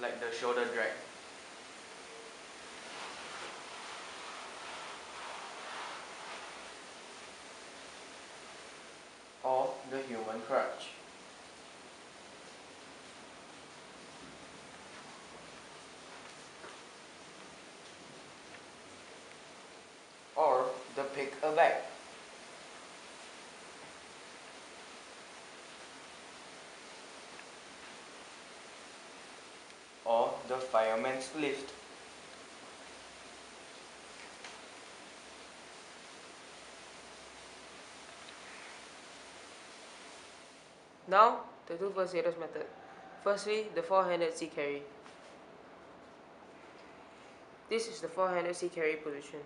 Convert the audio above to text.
like the shoulder drag. Or the human crutch. Or the pick a back. or the fireman's lift. Now, the two first aiders method. Firstly, the four-handed seat carry. This is the four-handed seat carry position.